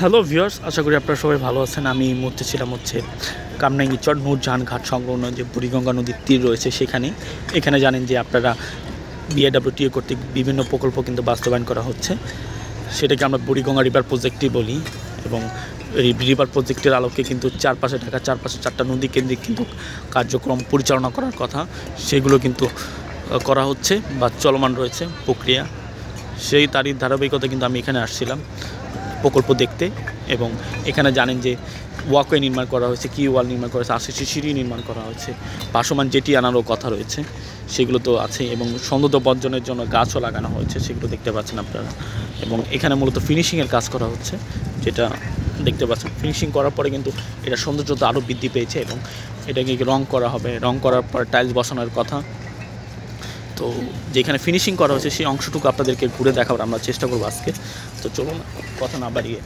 Hello viewers আশা করি আপনারা সবাই ভালো আছেন। আমি এই মুহূর্তে ছিলাম হচ্ছে কামনাঙ্গি চর নূরজাহান ঘাট সংলগ্ন যে বুড়িগঙ্গা নদীর তীর রয়েছে সেখানে। এখানে জানেন যে আপনারা বিএডাব্লিউটিএ কর্তৃক বিভিন্ন প্রকল্প কিন্তু বাস্তবায়ন করা হচ্ছে। সেটাকে আমরা বুড়িগঙ্গা রিভার প্রজেক্টই বলি এবং এই রিভার প্রজেক্টের আলোকে কিন্তু চারপাশে ঢাকা, চারপাশে চারটা নদী কেন্দ্রিক কিন্তু কার্যক্রম পরিচালনা করার কথা। সেগুলো কিন্তু করা হচ্ছে বা চলমান রয়েছে প্রক্রিয়া। সেই তারই ধারাবাহিকতা কিন্তু আমি এখানে আসছিলাম। প্রকল্প দেখতে এবং এখানে জানেন যে ওয়াকওয়ে নির্মাণ করা হয়েছে কি ওয়াল নির্মাণ করা হয়েছে আশিসি সিঁড়ি নির্মাণ করা হয়েছে। ভাসমান যেটি আনারও কথা রয়েছে, সেগুলো তো আছে এবং সৌন্দর্য বর্জনের জন্য গাছও লাগানো হয়েছে, সেগুলো দেখতে পাচ্ছেন আপনারা। এবং এখানে মূলত ফিনিশিংয়ের কাজ করা হচ্ছে, যেটা দেখতে পাচ্ছেন। ফিনিশিং করার পরে কিন্তু এটা সৌন্দর্যতা আরও বৃদ্ধি পেয়েছে এবং এটাকে রং করা হবে। রং করার পর টাইলস বসানোর কথা। তো যেখানে ফিনিশিং করা হয়েছে, সেই অংশটুকু আপনাদেরকে ঘুরে দেখাবার আমরা চেষ্টা করব আজকে। তো চলুন, কথা না বাড়িয়ে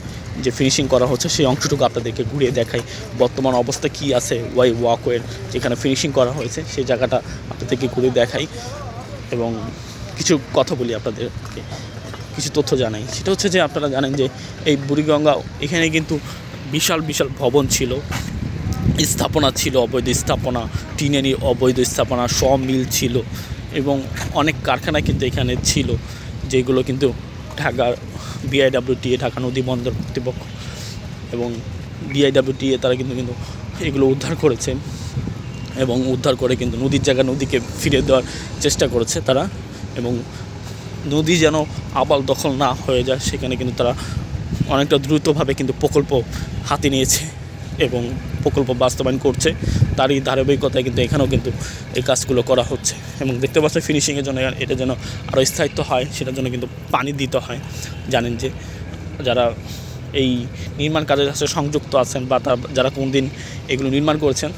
যে ফিনিশিং করা হচ্ছে, সেই অংশটুকু আপনাদেরকে ঘুরিয়ে দেখাই। বর্তমান অবস্থা কি আছে, ওয়াই ওয়াকওয়ের যেখানে ফিনিশিং করা হয়েছে, সেই জায়গাটা আপনাদেরকে ঘুরিয়ে দেখাই এবং কিছু কথা বলি আপনাদেরকে, কিছু তথ্য জানাই। সেটা হচ্ছে যে, আপনারা জানেন যে, এই বুড়িগঙ্গা এখানে কিন্তু বিশাল বিশাল ভবন ছিল, স্থাপনা ছিল, অবৈধ স্থাপনা টিনেরই অবৈধ স্থাপনা মিল ছিল এবং অনেক কারখানা কিন্তু এখানে ছিল, যেগুলো কিন্তু ঢাকার বিআইডাব্লিউটিএ ঢাকা নদী বন্দর কর্তৃপক্ষ এবং বিআইডাব্লিউটিএ তারা কিন্তু কিন্তু এগুলো উদ্ধার করেছে এবং উদ্ধার করে কিন্তু নদীর জায়গা নদীকে ফিরে দেওয়ার চেষ্টা করেছে তারা এবং নদী যেন আবাল দখল না হয়ে যায়, সেখানে কিন্তু তারা অনেকটা দ্রুতভাবে কিন্তু প্রকল্প হাতে নিয়েছে এবং প্রকল্প বাস্তবায়ন করছে, তারই ধারাবাহিকতায় কিন্তু এখানেও কিন্তু এই কাজগুলো করা হচ্ছে। এবং দেখতে পাচ্ছেন ফিনিশিংয়ের জন্য এটা যেন আরও স্থায়িত্ব হয়, সেটার জন্য কিন্তু পানি দিতে হয়। জানেন যে যারা এই নির্মাণ কাজের সাথে সংযুক্ত আছেন বা তার যারা কোন দিন এগুলো নির্মাণ করেছেন,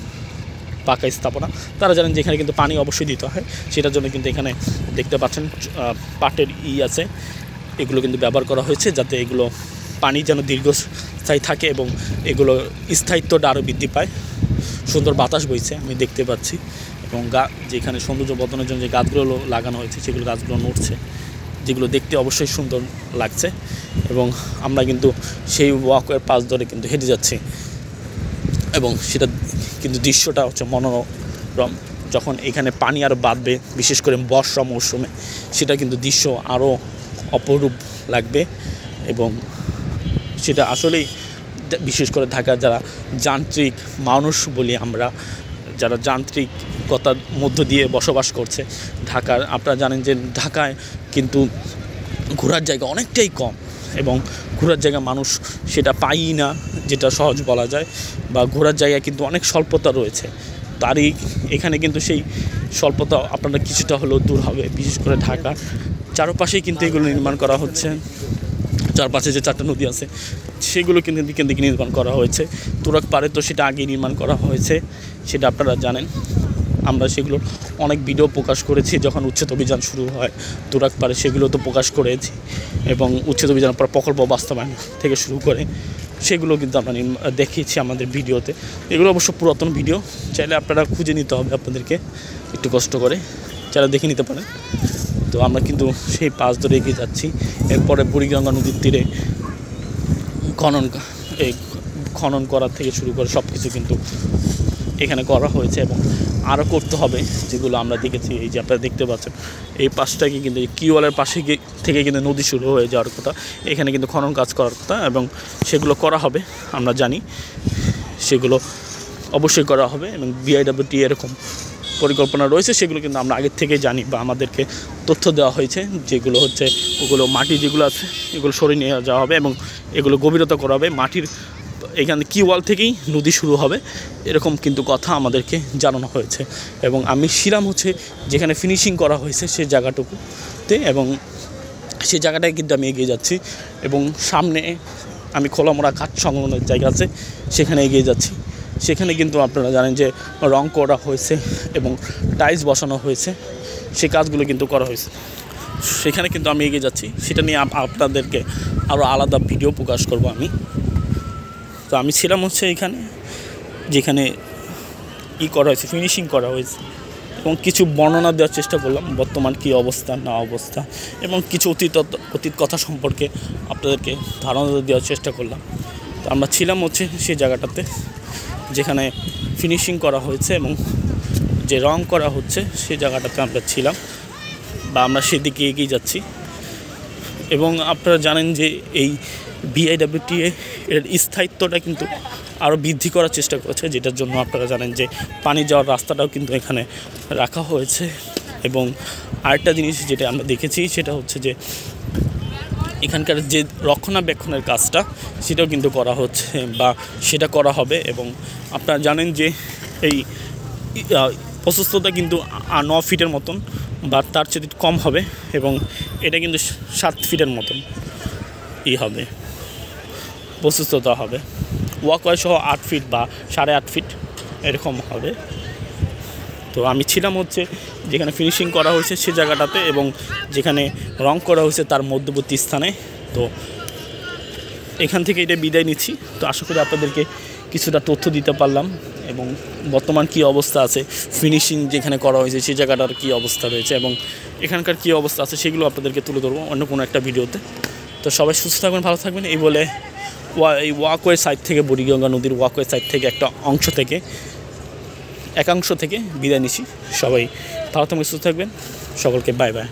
পাকা স্থাপনা, তারা জানেন যে এখানে কিন্তু পানি অবশ্যই দিতে হয়। সেটার জন্য কিন্তু এখানে দেখতে পাচ্ছেন পাটের ই আছে, এগুলো কিন্তু ব্যবহার করা হয়েছে যাতে এগুলো পানি যেন দীর্ঘস্থায়ী থাকে এবং এগুলো স্থায়িত্বটা আরও বৃদ্ধি পায়। সুন্দর বাতাস বইছে, আমি দেখতে পাচ্ছি। এবং গা, যেখানে সৌন্দর্য বর্ধনের জন্য যে গাছগুলো লাগানো হয়েছে, সেগুলো গাছগুলো নড়ছে, যেগুলো দেখতে অবশ্যই সুন্দর লাগছে। এবং আমরা কিন্তু সেই ওয়াকের পাশ ধরে কিন্তু হেঁটে যাচ্ছি। এবং সেটা কিন্তু দৃশ্যটা হচ্ছে মনোরম। যখন এখানে পানি আরও বাঁধবে বিশেষ করে বর্ষা মৌসুমে, সেটা কিন্তু দৃশ্য আরও অপরূপ লাগবে। এবং সেটা আসলেই বিশেষ করে ঢাকার যারা যান্ত্রিক মানুষ বলি আমরা, যারা যান্ত্রিকতার মধ্য দিয়ে বসবাস করছে, ঢাকার আপনারা জানেন যে ঢাকায় কিন্তু ঘোরার জায়গা অনেকটাই কম এবং ঘোরার জায়গা মানুষ সেটা পায়ই না, যেটা সহজ বলা যায়, বা ঘোরার জায়গা কিন্তু অনেক স্বল্পতা রয়েছে। তারই এখানে কিন্তু সেই স্বল্পতা আপনারা কিছুটা হলেও দূর হবে, বিশেষ করে ঢাকা চারপাশেই কিন্তু এগুলো নির্মাণ করা হচ্ছে। চারপাশে যে চারটা নদী আছে, সেগুলো কিন্তু দিকে নির্মাণ করা হয়েছে। তুরাক পাড়ে তো সেটা আগেই নির্মাণ করা হয়েছে, সেটা আপনারা জানেন। আমরা সেগুলো অনেক ভিডিও প্রকাশ করেছি, যখন উচ্ছেদ অভিযান শুরু হয় তুরাক পাড়ে সেগুলো তো প্রকাশ করেছি এবং উচ্ছেদ অভিযানের পর প্রকল্প বাস্তবায়ন থেকে শুরু করে, সেগুলো কিন্তু আমরা দেখিয়েছি আমাদের ভিডিওতে এগুলো অবশ্য পুরাতন ভিডিও চাইলে আপনারা খুঁজে নিতে হবে আপনাদেরকে, একটু কষ্ট করে। চাইলে দেখে নিতে পারেন। তো আমরা কিন্তু সেই পাশ ধরে এগিয়ে যাচ্ছি। এরপরে বুড়িগঙ্গা নদীর তীরে খনন এই খনন করার থেকে শুরু করে সব কিছু কিন্তু এখানে করা হয়েছে এবং আরও করতে হবে, যেগুলো আমরা দেখেছি। এই যে আপনারা দেখতে পাচ্ছেন, এই পাশটাকে কিন্তু কিওয়ালের পাশে থেকে কিন্তু নদী শুরু হয়ে যাওয়ার কথা। এখানে কিন্তু খনন কাজ করার কথা এবং সেগুলো করা হবে, আমরা জানি। সেগুলো অবশ্যই করা হবে এবং বিআইডব্লিউটি এরকম পরিকল্পনা রয়েছে, সেগুলো কিন্তু আমরা আগের থেকে জানি বা আমাদেরকে তথ্য দেওয়া হয়েছে, যেগুলো হচ্ছে ওগুলো মাটি যেগুলো আছে, এগুলো সরিয়ে নিয়ে যাওয়া হবে এবং এগুলো গভীরতা করা হবে। মাটির এখানে কি ওয়াল থেকেই নদী শুরু হবে, এরকম কিন্তু কথা আমাদেরকে জানানো হয়েছে। এবং আমি ছিলাম হচ্ছে যেখানে ফিনিশিং করা হয়েছে সেই জায়গাটুকুতে এবং সেই জায়গাটায় কিন্তু আমি এগিয়ে যাচ্ছি এবং সামনে আমি খোলামোড়া ঘাট সংলগ্নের জায়গা আছে, সেখানে এগিয়ে যাচ্ছি। সেখানে কিন্তু আপনারা জানেন যে রং করা হয়েছে এবং টাইলস বসানো হয়েছে। সেই কাজগুলো কিন্তু করা হয়েছে। সেখানে কিন্তু আমি এগিয়ে যাচ্ছি। সেটা নিয়ে আপনাদেরকে আরও আলাদা ভিডিও প্রকাশ করব আমি। তো আমি ছিলাম হচ্ছে এখানে, যেখানে ই করা হয়েছে ফিনিশিং করা হয়েছে এবং কিছু বর্ণনা দেওয়ার চেষ্টা করলাম, বর্তমান কী অবস্থা, না অবস্থা এবং কিছু অতীত অতীত কথা সম্পর্কে আপনাদেরকে ধারণা দেওয়ার চেষ্টা করলাম। তো আমরা ছিলাম হচ্ছে সেই জায়গাটাতে। যেখানে ফিনিশিং করা হয়েছে এবং যে রং করা হচ্ছে সেই জায়গাটাতে আমরা ছিলাম বা আমরা সেদিকে এগিয়ে যাচ্ছি। এবং আপনারা জানেন যে এই বিআইডাব্লিউটিএ এর স্থায়িত্বটা কিন্তু আরও বৃদ্ধি করার চেষ্টা করেছে, যেটার জন্য আপনারা জানেন যে পানি যাওয়ার রাস্তাটাও কিন্তু এখানে রাখা হয়েছে। এবং আরেকটা জিনিস যেটা আমরা দেখেছি, সেটা হচ্ছে যে এখানকার যে রক্ষণাবেক্ষণের কাজটা, সেটাও কিন্তু করা হচ্ছে বা সেটা করা হবে এবং আপনারা জানেন যে এই প্রশস্ততা কিন্তু ন ফিটের মতন বা তার চেয়ে কম হবে এবং এটা কিন্তু সাত ফিটের মতন ই হবে প্রশস্ততা হবে। ওয়াকওয়ে সহ আট ফিট বা সাড়ে আট ফিট এরকম হবে। তো আমি ছিলাম হচ্ছে যেখানে ফিনিশিং করা হয়েছে সে জায়গাটাতে এবং যেখানে রং করা হয়েছে তার মধ্যবর্তী স্থানে। তো এখান থেকে এটা বিদায় নিচ্ছি। তো আশা করি আপনাদেরকে কিছুটা তথ্য দিতে পারলাম এবং বর্তমান কি অবস্থা আছে ফিনিশিং যেখানে করা হয়েছে সেই জায়গাটার কি অবস্থা রয়েছে এবং এখানকার কি অবস্থা আছে সেগুলো আপনাদেরকে তুলে ধরবো অন্য কোনো একটা ভিডিওতে। তো সবাই সুস্থ থাকবেন, ভালো থাকবেন। এই বলে ওয়া এই ওয়াকওয়ে সাইড থেকে, বুড়িগঙ্গা নদীর ওয়াকওয়ে সাইড থেকে একটা অংশ থেকে একাংশ থেকে বিদায় নিচ্ছি। সবাই ভালো থাকবেন সুস্থ থাকবেন। সকলকে বাই বাই